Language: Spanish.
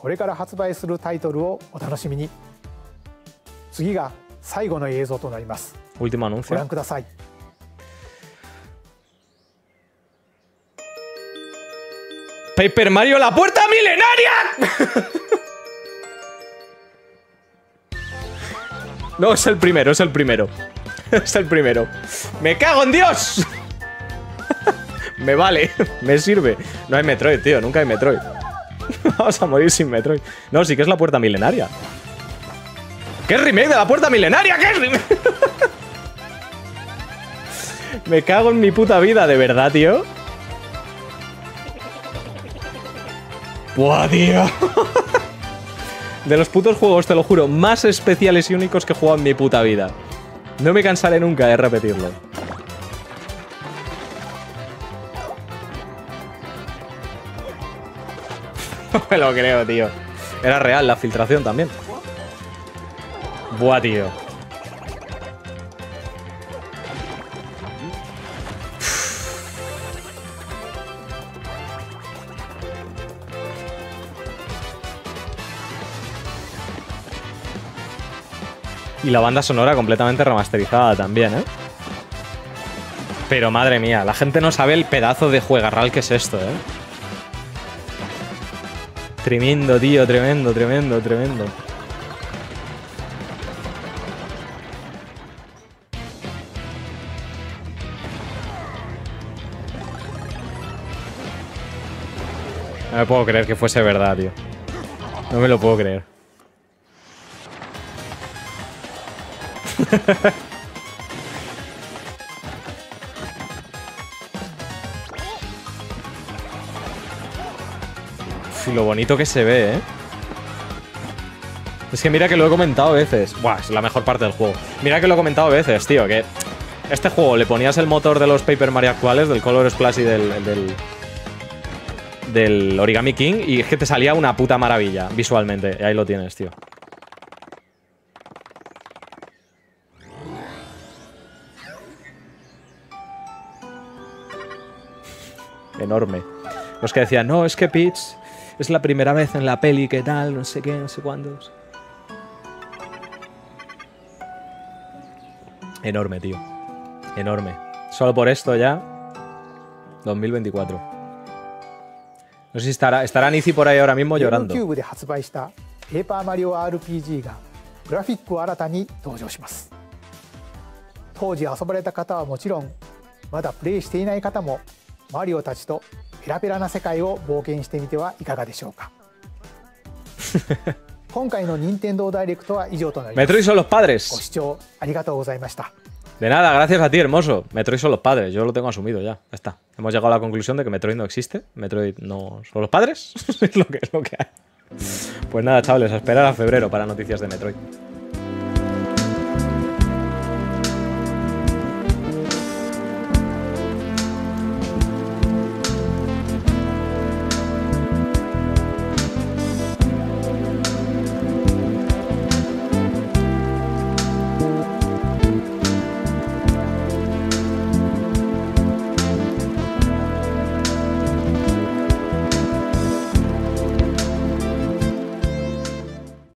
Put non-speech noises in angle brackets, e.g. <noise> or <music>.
これから発売するタイトルをお楽しみに次が最後の映像となります Último ご anuncio. 覧ください Paper Mario, la puerta milenaria. No, es el primero, es el primero. <laughs> Es el primero. ¡Me cago en Dios! <laughs> Me vale, <laughs> me sirve. No hay Metroid, tío, nunca hay Metroid. <laughs> Vamos a morir sin Metroid. No, sí que es la puerta milenaria. ¿Qué es remake de la puerta milenaria? ¿Qué es remake? <laughs> Me cago en mi puta vida, de verdad, tío. Buah, tío. <laughs> De los putos juegos, te lo juro, más especiales y únicos que he jugado en mi puta vida. No me cansaré nunca de repetirlo. <laughs> Me lo creo, tío. Era real la filtración también. Buah, tío. Y la banda sonora completamente remasterizada también, ¿eh? Pero madre mía, la gente no sabe el pedazo de juegarral que es esto, ¿eh? Tremendo, tío, tremendo, tremendo, tremendo. No me puedo creer que fuese verdad, tío. No me lo puedo creer. <laughs> Uf, lo bonito que se ve, ¿eh? Es que mira que lo he comentado a veces. Buah, es la mejor parte del juego. Mira que lo he comentado a veces, tío, que este juego le ponías el motor de los Paper Mario actuales, del Color Splash y del, del, del Origami King, y es que te salía una puta maravilla visualmente. Y ahí lo tienes, tío. Enorme. Los que decían, no, es que Peach es la primera vez en la peli, qué tal, no sé qué, no sé cuántos. Enorme, tío. Enorme. Solo por esto ya. 2024. No sé si estará, estará Nizi por ahí ahora mismo llorando. Paper Mario RPG がグラフィックを新たに登場します当時遊ばれた方はもちろんまだプレイしていない方もマリオたちとペラペラな世界を冒険してみてはいかがでしょうか<laughs> 今回の任天堂ダイレクトは以上となります Metroid son los ご padres. 視聴ありがとうございました De nada, gracias a ti, hermoso. Metroid son los padres, yo lo tengo asumido ya. Ya está. Hemos llegado a la conclusión de que Metroid no existe. Metroid no son los padres. <laughs> es lo que es lo que hay. Pues nada, chavales, a esperar a febrero para noticias de Metroid.